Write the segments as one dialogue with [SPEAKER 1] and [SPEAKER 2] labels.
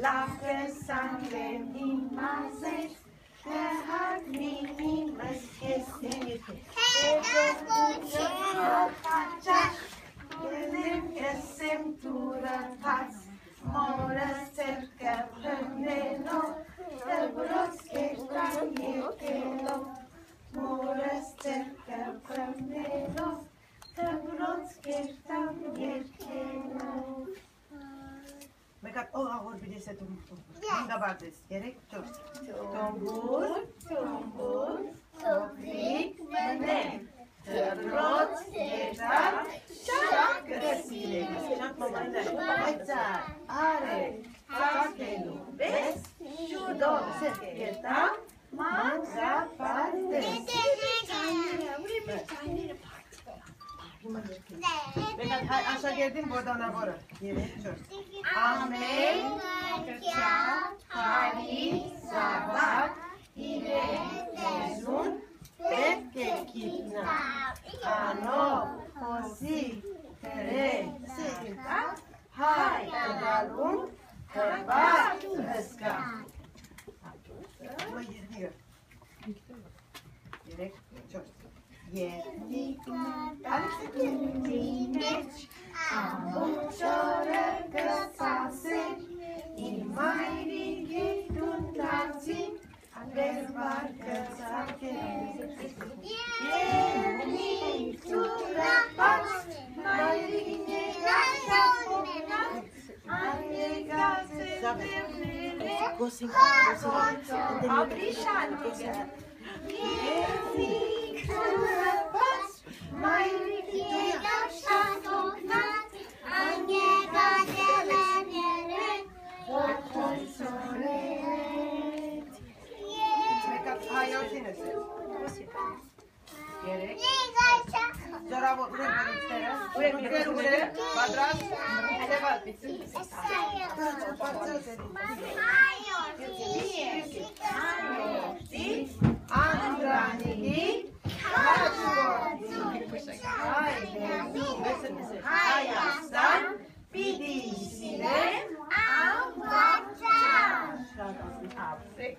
[SPEAKER 1] Lachen, sangen, niemals, der hat nie, niemals
[SPEAKER 2] gesehen. Մեկը օ աղոր բիդես է դում հանգաբարձես, երեք, չորս։
[SPEAKER 1] Թոմբուր, թոմբուր,
[SPEAKER 3] թոպրիկ, մենեն,
[SPEAKER 2] դրոց, երդար,
[SPEAKER 1] շատ գրսիլ է, շատ մամայներ, այծար,
[SPEAKER 2] արե,
[SPEAKER 1] ծակելու, բես, շուդով, սետ գետա, մանզապարտես։
[SPEAKER 3] Մեկը աշագերդին
[SPEAKER 2] բորդանավորը, երեք, չորս
[SPEAKER 3] ամեն կրկյա, հարի, զավակ,
[SPEAKER 2] իրեն դեզուն
[SPEAKER 3] պետք է գիտնա, անով,
[SPEAKER 2] հոսի,
[SPEAKER 1] հրեն, սիկա,
[SPEAKER 2] հայ կգալում, հրբակ հսկա։ Երեք, չորս։ Երդիկա,
[SPEAKER 3] տարսկին,
[SPEAKER 2] Głos Obliczanki.
[SPEAKER 1] Niech mi królestwo, my
[SPEAKER 3] Hayastan
[SPEAKER 1] bir dişine alacağım.
[SPEAKER 2] Aferin.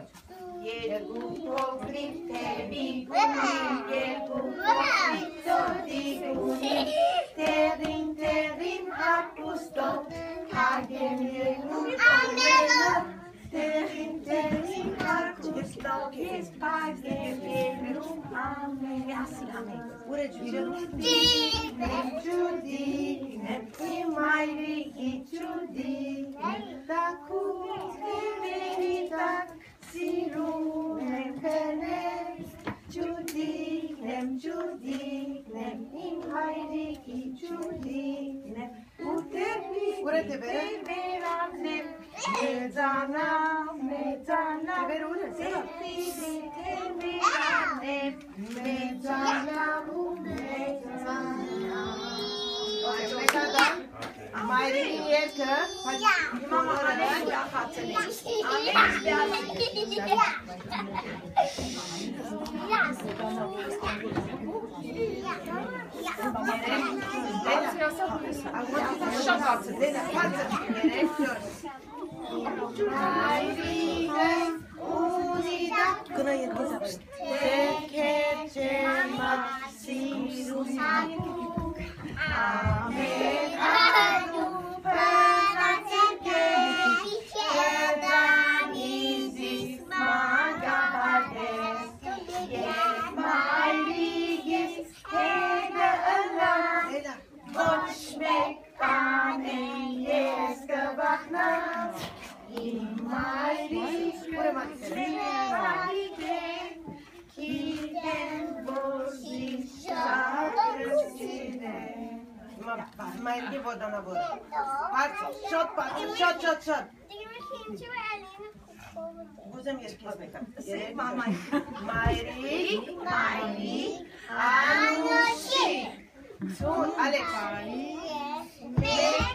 [SPEAKER 2] Mucho.
[SPEAKER 1] El grupo triste, mi el grupo triste, Terin, terin, apusto, hagen, el grupo Terin, terin, apusto, es pague, el grupo amén. Merci, amén.
[SPEAKER 2] Ura judi. Judi, neti mairi, judi, netaku.
[SPEAKER 1] թե վերա։ Վերանեմ, մեծանա, մեծանա,
[SPEAKER 2] վերուն է, թե
[SPEAKER 1] վերանեմ, մեծանա,
[SPEAKER 2] մեծանա։
[SPEAKER 1] Բայց մեծանա, Մայրին
[SPEAKER 2] երկը հիմա մահանեն
[SPEAKER 1] յախացել է։ Ամեն զբյասի։ Երեք
[SPEAKER 2] Kınayı kızarmıştı. Tekece maksimus
[SPEAKER 1] Amen. Ismail
[SPEAKER 2] gib oder na wurde.
[SPEAKER 3] Patrz, schot, patrz, schot, schot,
[SPEAKER 2] schot. Будем я списника. Мамай.
[SPEAKER 1] Майри, Майри, Ануши.
[SPEAKER 2] Тут, Алекс.
[SPEAKER 3] Майри.